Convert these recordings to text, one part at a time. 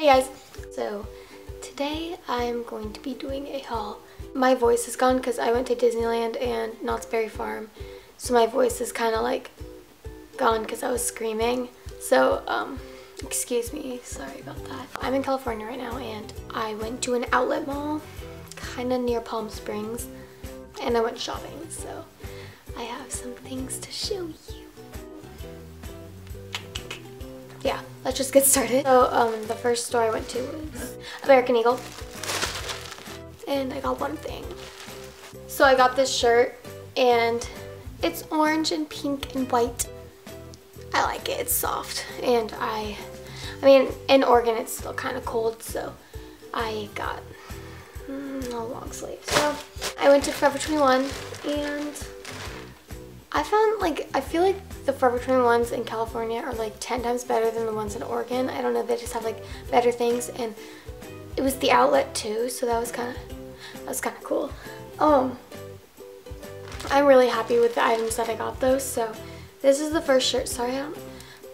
Hey guys! So today I'm going to be doing a haul. My voice is gone because I went to Disneyland and Knott's Berry Farm. So my voice is kind of like gone because I was screaming. So um, excuse me, sorry about that. I'm in California right now and I went to an outlet mall kind of near Palm Springs and I went shopping. So I have some things to show you. yeah, let's just get started. So um, the first store I went to was American Eagle. And I got one thing. So I got this shirt and it's orange and pink and white. I like it, it's soft. And I, I mean, in Oregon it's still kind of cold, so I got mm, a long sleeve. So I went to Forever 21 and I found like, I feel like the Forever 21s in California are like 10 times better than the ones in Oregon. I don't know, they just have like better things and it was the outlet too, so that was kind of, that was kind of cool. Um, I'm really happy with the items that I got though, so this is the first shirt, sorry, I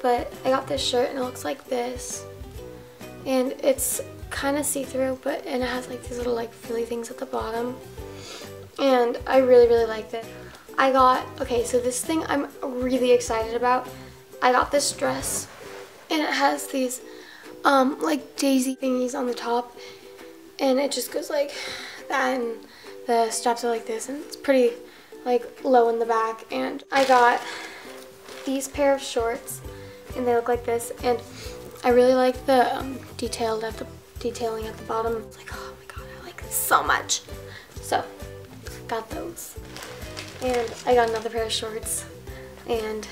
but I got this shirt and it looks like this. And it's kind of see-through, but and it has like these little like frilly things at the bottom. And I really, really like it. I got, okay, so this thing I'm really excited about. I got this dress and it has these um, like daisy thingies on the top and it just goes like that and the straps are like this and it's pretty like low in the back and I got these pair of shorts and they look like this and I really like the um, detailed at the detailing at the bottom. Like, oh my god, I like this so much. So, got those. And I got another pair of shorts. And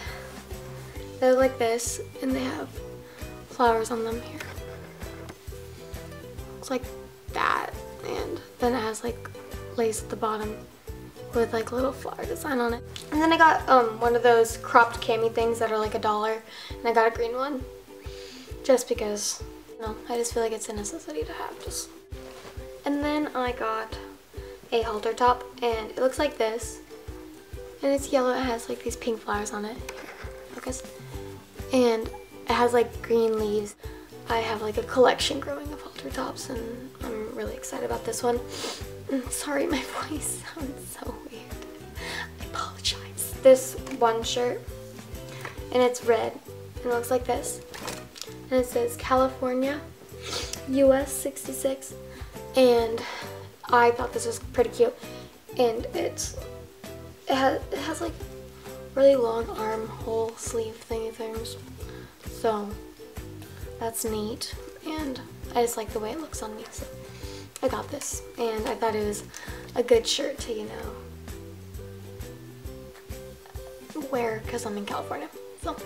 they're like this. And they have flowers on them here. Looks like that. And then it has like lace at the bottom with like little flower design on it. And then I got um, one of those cropped cami things that are like a dollar. And I got a green one. Just because, you know, I just feel like it's a necessity to have. Just. And then I got a halter top and it looks like this and it's yellow. It has like these pink flowers on it. focus. And it has like green leaves. I have like a collection growing of halter tops and I'm really excited about this one. Mm, sorry, my voice sounds so weird. I apologize. This one shirt and it's red and it looks like this. And it says California, US 66 and I thought this was pretty cute and it's it has, it has like really long armhole sleeve thingy things. So that's neat. And I just like the way it looks on me. So I got this. And I thought it was a good shirt to, you know, wear because I'm in California. So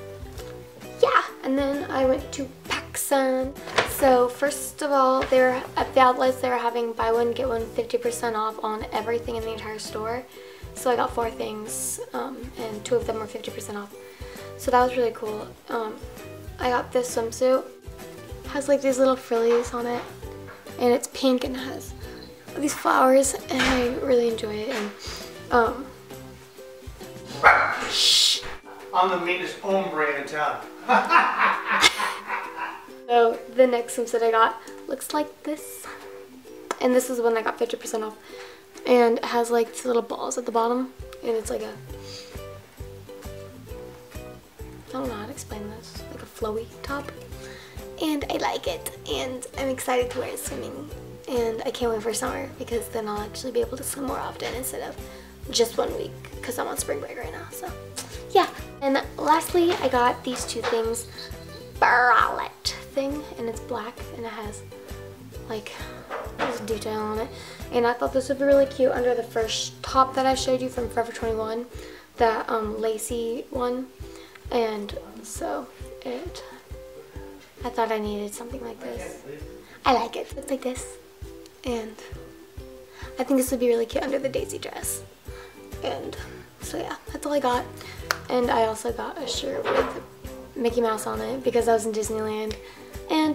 yeah. And then I went to PacSun. So first of all, they're at the outlets, they were having buy one, get one 50% off on everything in the entire store. So I got four things um, and two of them were 50% off. So that was really cool. Um, I got this swimsuit. It has like these little frillies on it and it's pink and has these flowers and I really enjoy it. And um, shh. I'm the meanest hombre in town. so the next swimsuit I got looks like this. And this is when I got 50% off and it has like these little balls at the bottom and it's like a I don't know how to explain this like a flowy top. And I like it and I'm excited to wear it swimming. And I can't wait for summer because then I'll actually be able to swim more often instead of just one week because I'm on spring break right now so yeah. And lastly I got these two things bralette thing and it's black and it has like detail on it. And I thought this would be really cute under the first top that I showed you from Forever 21, that um, lacy one. And so it, I thought I needed something like this. I like it. It's like this. And I think this would be really cute under the daisy dress. And so yeah, that's all I got. And I also got a shirt with Mickey Mouse on it because I was in Disneyland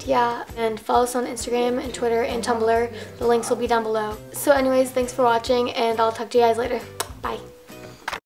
yeah, and follow us on Instagram and Twitter and Tumblr. The links will be down below. So anyways, thanks for watching and I'll talk to you guys later.